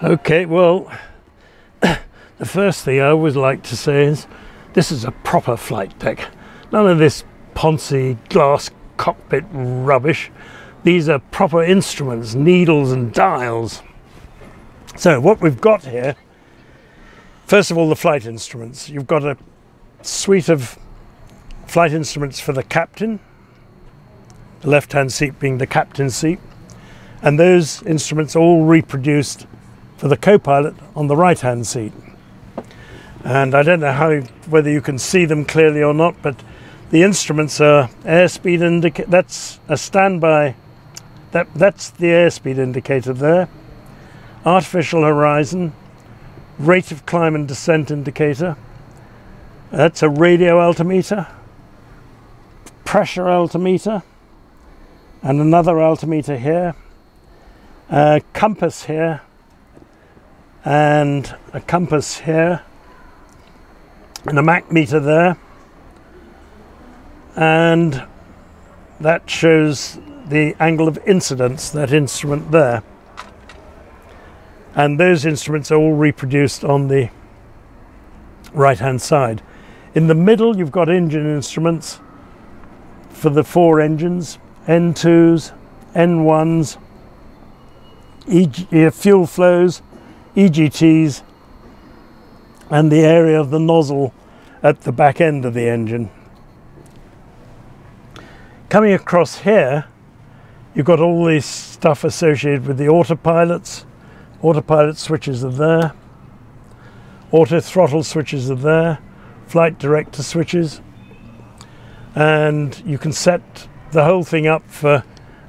Okay, well, the first thing I always like to say is this is a proper flight deck. None of this poncy glass cockpit rubbish. These are proper instruments, needles and dials. So what we've got here, first of all, the flight instruments. You've got a suite of flight instruments for the captain, the left-hand seat being the captain's seat, and those instruments all reproduced for the co-pilot on the right-hand seat. And I don't know how whether you can see them clearly or not, but the instruments are airspeed indicator. That's a standby. That that's the airspeed indicator there. Artificial horizon, rate of climb and descent indicator. That's a radio altimeter, pressure altimeter, and another altimeter here. A compass here, and a compass here, and a Mach meter there and that shows the angle of incidence, that instrument there. And those instruments are all reproduced on the right hand side. In the middle, you've got engine instruments for the four engines N2s, N1s, EG, fuel flows, EGTs, and the area of the nozzle at the back end of the engine. Coming across here, you've got all this stuff associated with the autopilots. Autopilot switches are there. Auto throttle switches are there. Flight director switches. And you can set the whole thing up for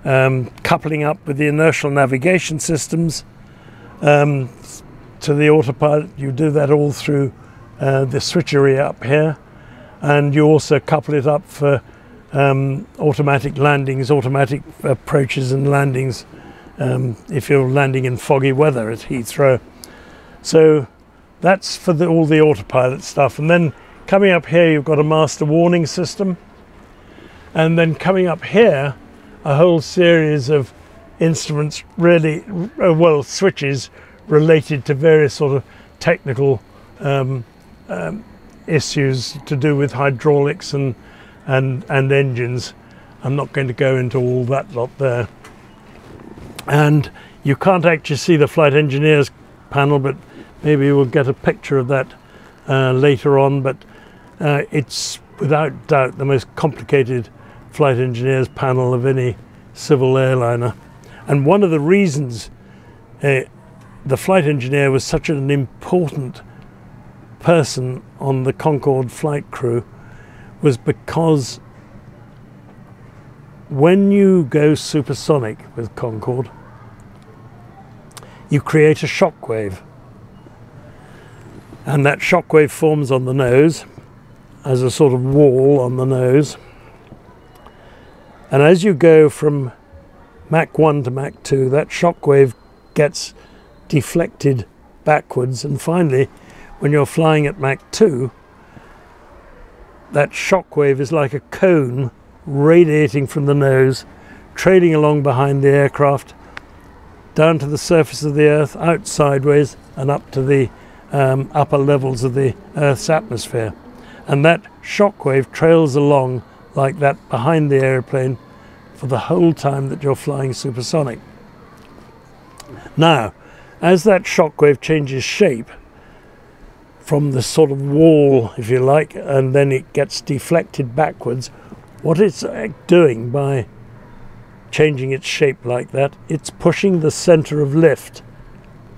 um, coupling up with the inertial navigation systems um, to the autopilot. You do that all through uh, the switchery up here. And you also couple it up for um, automatic landings, automatic approaches and landings um, if you're landing in foggy weather at Heathrow. So that's for the, all the autopilot stuff. And then coming up here, you've got a master warning system. And then coming up here, a whole series of instruments, really, well, switches related to various sort of technical um, um, issues to do with hydraulics and and, and engines. I'm not going to go into all that lot there. And you can't actually see the flight engineers panel, but maybe we'll get a picture of that uh, later on. But uh, it's without doubt the most complicated flight engineers panel of any civil airliner. And one of the reasons uh, the flight engineer was such an important person on the Concorde flight crew was because when you go supersonic with Concorde, you create a shock wave. And that shock wave forms on the nose as a sort of wall on the nose. And as you go from Mach 1 to Mach 2, that shock wave gets deflected backwards. And finally, when you're flying at Mach 2, that shock wave is like a cone radiating from the nose, trailing along behind the aircraft, down to the surface of the Earth, out sideways, and up to the um, upper levels of the Earth's atmosphere. And that shock wave trails along like that behind the airplane for the whole time that you're flying supersonic. Now, as that shockwave changes shape, from the sort of wall, if you like, and then it gets deflected backwards. What it's uh, doing by changing its shape like that, it's pushing the center of lift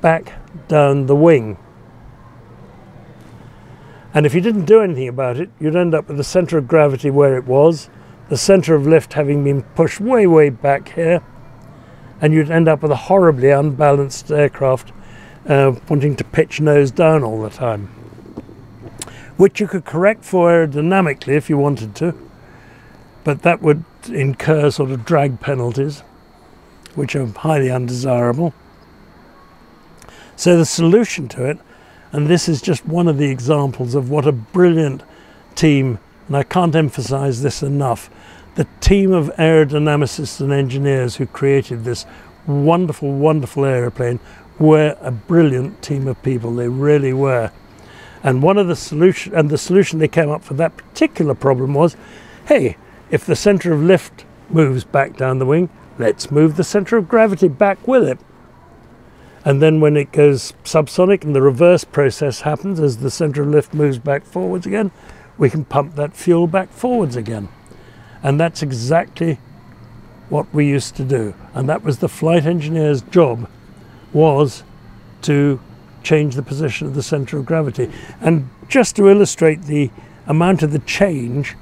back down the wing. And if you didn't do anything about it, you'd end up with the center of gravity where it was, the center of lift having been pushed way, way back here, and you'd end up with a horribly unbalanced aircraft uh, wanting to pitch nose down all the time which you could correct for aerodynamically if you wanted to, but that would incur sort of drag penalties, which are highly undesirable. So the solution to it, and this is just one of the examples of what a brilliant team, and I can't emphasize this enough, the team of aerodynamicists and engineers who created this wonderful, wonderful aeroplane were a brilliant team of people. They really were. And one of the solution and the solution they came up for that particular problem was, hey, if the center of lift moves back down the wing, let's move the center of gravity back with it. And then when it goes subsonic and the reverse process happens as the center of lift moves back forwards again, we can pump that fuel back forwards again. And that's exactly what we used to do. And that was the flight engineer's job was to change the position of the center of gravity. And just to illustrate the amount of the change,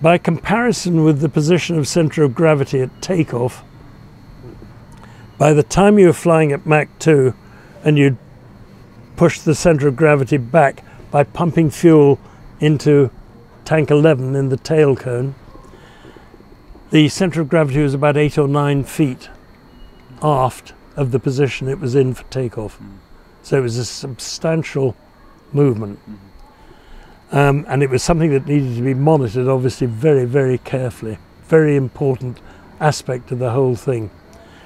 by comparison with the position of center of gravity at takeoff, by the time you were flying at Mach 2 and you'd push the center of gravity back by pumping fuel into tank 11 in the tail cone, the center of gravity was about eight or nine feet aft of the position it was in for takeoff. Mm. So it was a substantial movement. Mm-hmm. Um, and it was something that needed to be monitored, obviously, very, very carefully. Very important aspect of the whole thing.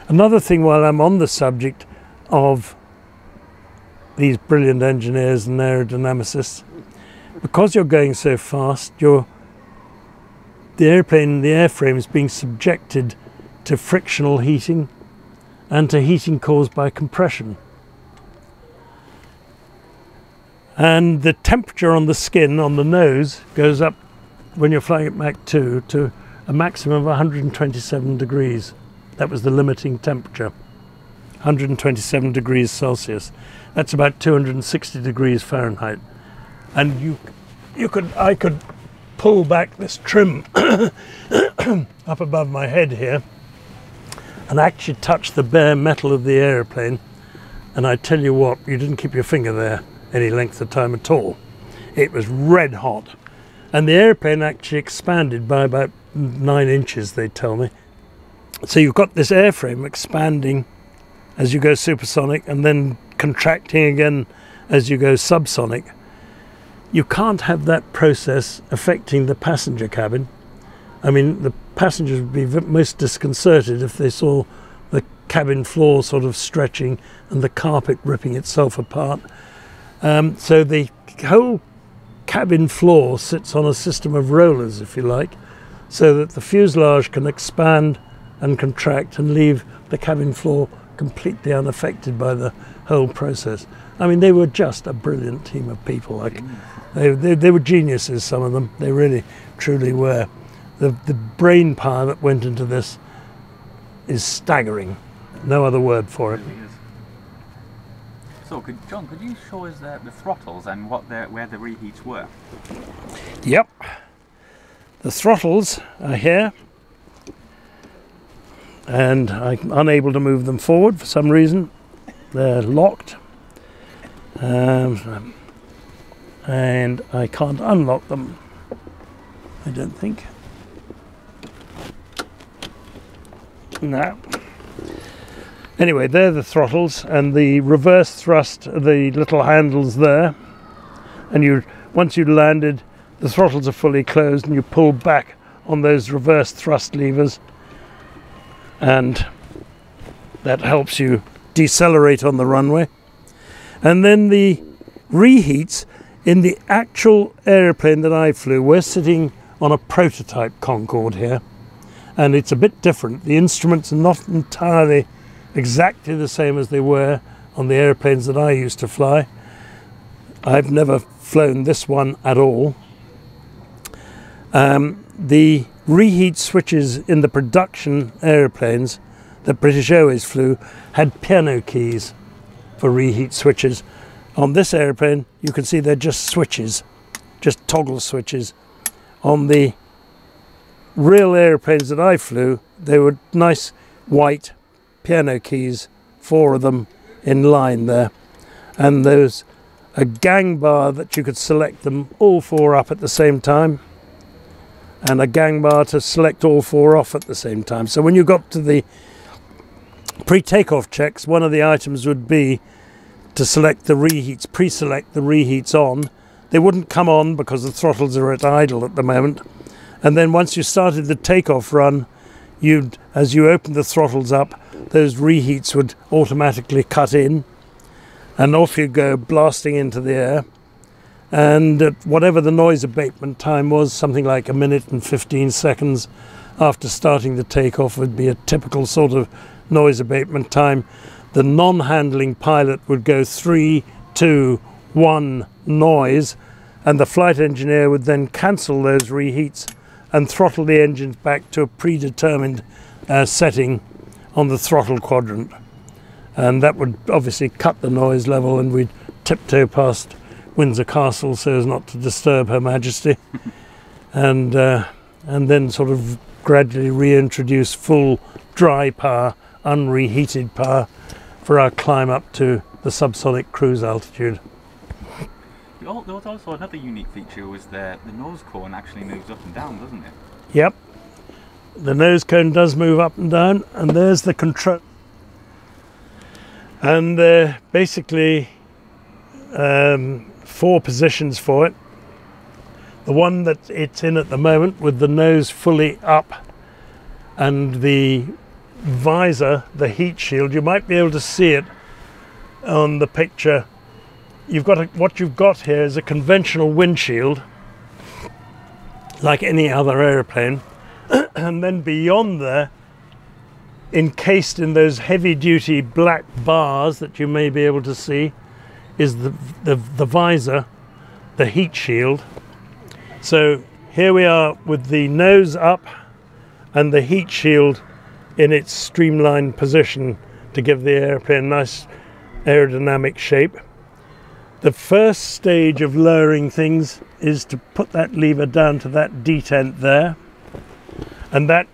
Another thing, while I'm on the subject of these brilliant engineers and aerodynamicists, because you're going so fast, you're the airplane, the airframe is being subjected to frictional heating and to heating caused by compression. And the temperature on the skin, on the nose, goes up when you're flying at Mach 2 to a maximum of 127 degrees. That was the limiting temperature. 127 degrees Celsius. That's about 260 degrees Fahrenheit. And you, you could, I could pull back this trim up above my head here and actually touch the bare metal of the aeroplane. And I tell you what, you didn't keep your finger there any length of time at all. It was red hot. And the airplane actually expanded by about nine inches, they tell me, so you've got this airframe expanding as you go supersonic and then contracting again as you go subsonic. You can't have that process affecting the passenger cabin. I mean, the passengers would be most disconcerted if they saw the cabin floor sort of stretching and the carpet ripping itself apart. Um, so the whole cabin floor sits on a system of rollers, if you like, so that the fuselage can expand and contract and leave the cabin floor completely unaffected by the whole process. I mean, they were just a brilliant team of people. Like, they, they, they were geniuses, some of them. They really, truly were. The, the brain power that went into this is staggering. No other word for it. So, could, John, could you show us the, the throttles and what the, where the reheats were? Yep. The throttles are here and I'm unable to move them forward for some reason. They're locked. Um, and I can't unlock them. I don't think. No. Anyway, they're the throttles and the reverse thrust, the little handles there. And you, once you landed, the throttles are fully closed and you pull back on those reverse thrust levers and that helps you decelerate on the runway. And then the reheats in the actual aeroplane that I flew, we're sitting on a prototype Concorde here, and it's a bit different. The instruments are not entirely exactly the same as they were on the airplanes that I used to fly. I've never flown this one at all. Um, the reheat switches in the production aeroplanes that British Airways flew had piano keys for reheat switches. On this airplane, you can see they're just switches, just toggle switches. On the real airplanes that I flew, they were nice white piano keys, four of them in line there. And there's a gang bar that you could select them all four up at the same time and a gang bar to select all four off at the same time. So when you got to the pre-takeoff checks, one of the items would be to select the reheats, pre-select the reheats on. They wouldn't come on because the throttles are at idle at the moment. And then once you started the takeoff run, you'd, as you opened the throttles up, those reheats would automatically cut in, and off you go blasting into the air. And at whatever the noise abatement time was, something like a minute and 15 seconds after starting the takeoff would be a typical sort of noise abatement time. The non handling pilot would go three, two, one noise, and the flight engineer would then cancel those reheats and throttle the engines back to a predetermined uh, setting on the throttle quadrant. And that would obviously cut the noise level, and we'd tiptoe past Windsor Castle so as not to disturb Her Majesty, and uh, and then sort of gradually reintroduce full dry power, unreheated power, for our climb up to the subsonic cruise altitude. There was also another unique feature was that the nose cone actually moves up and down, doesn't it? Yep. The nose cone does move up and down, and there's the control. And uh, basically, um, four positions for it. The one that it's in at the moment, with the nose fully up, and the visor, the heat shield, you might be able to see it on the picture you've got a, what you've got here is a conventional windshield, like any other aeroplane, and then beyond there, encased in those heavy-duty black bars that you may be able to see, is the, the, the visor, the heat shield. So here we are with the nose up and the heat shield in its streamlined position to give the airplane a nice aerodynamic shape. The first stage of lowering things is to put that lever down to that detent there, and that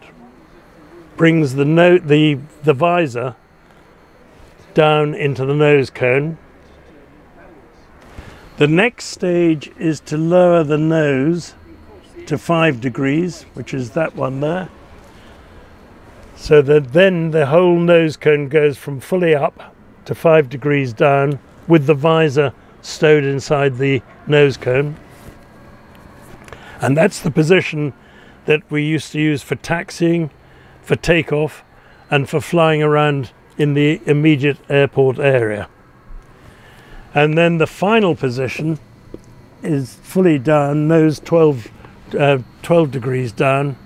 brings the no- the the visor down into the nose cone. The next stage is to lower the nose to five degrees, which is that one there. So that then the whole nose cone goes from fully up to five degrees down with the visor stowed inside the nose cone. And that's the position that we used to use for taxiing, for takeoff, and for flying around in the immediate airport area. And then the final position is fully down, nose 12, uh, 12 degrees down,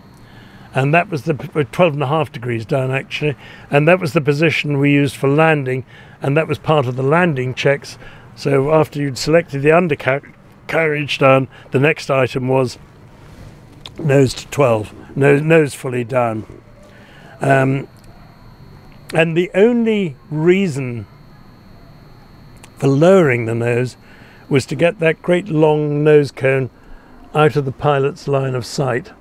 and that was the 12 and a half degrees down actually, and that was the position we used for landing, and that was part of the landing checks. So after you'd selected the undercarriage down, the next item was nose to 12, nose, nose fully down. Um, and the only reason for lowering the nose was to get that great long nose cone out of the pilot's line of sight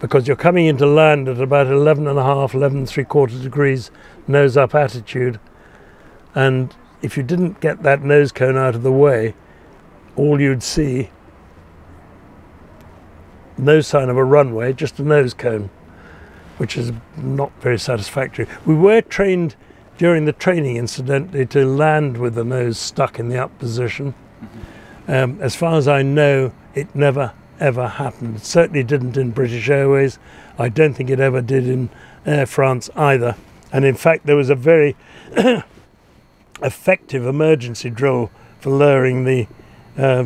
because you're coming into land at about 11 and a half, 11 and three quarter degrees nose up attitude and if you didn't get that nose cone out of the way, all you'd see, no sign of a runway, just a nose cone, which is not very satisfactory. We were trained during the training, incidentally, to land with the nose stuck in the up position. Um, as far as I know, it never ever happened. It certainly didn't in British Airways. I don't think it ever did in Air France either. And in fact, there was a very effective emergency drill for lowering the uh,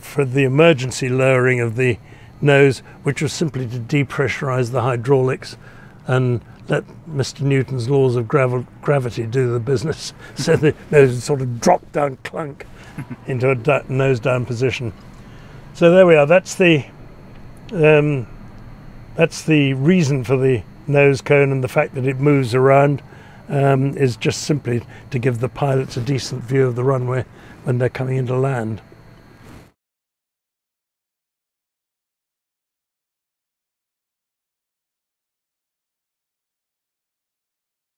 for the emergency lowering of the nose, which was simply to depressurize the hydraulics and let Mr. Newton's laws of gravi- gravity do the business. so the nose sort of dropped down clunk into a nose down position. So there we are. That's the um, that's the reason for the nose cone and the fact that it moves around um, is just simply to give the pilots a decent view of the runway when they're coming into land.